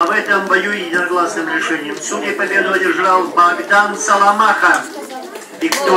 А в этом бою единогласным решением судей победу одержал Богдан Соломаха. Виктория.